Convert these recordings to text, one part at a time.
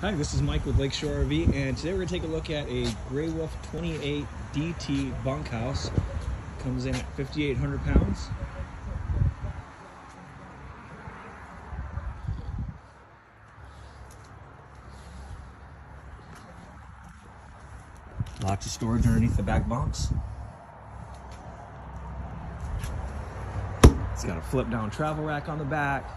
Hi, this is Mike with Lakeshore RV, and today we're going to take a look at a Grey Wolf 28 DT bunkhouse. Comes in at 5,800 pounds. Lots of storage underneath the back bunks. It's got a flip down travel rack on the back.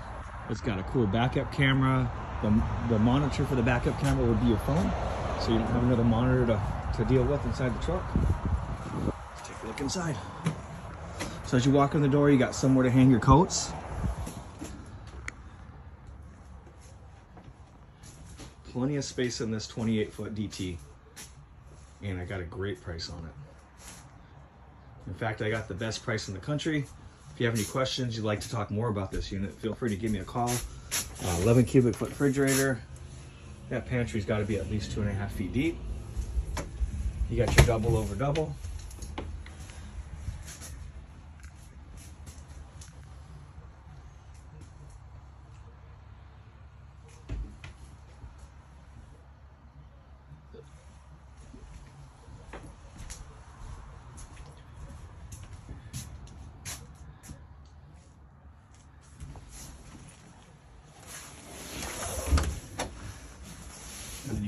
It's got a cool backup camera. The, the monitor for the backup camera would be your phone. So you don't have another monitor to, to deal with inside the truck. Let's take a look inside. So as you walk in the door, you got somewhere to hang your coats. Plenty of space in this 28 foot DT. And I got a great price on it. In fact, I got the best price in the country. If you have any questions, you'd like to talk more about this unit, feel free to give me a call. Uh, 11 cubic foot refrigerator. That pantry's got to be at least two and a half feet deep. You got your double over double.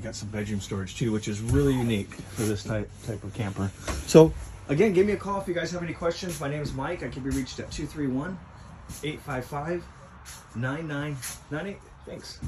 Got some bedroom storage too, which is really unique for this type type of camper. So again, give me a call if you guys have any questions. My name is Mike. I can be reached at 231 855 9998. Thanks.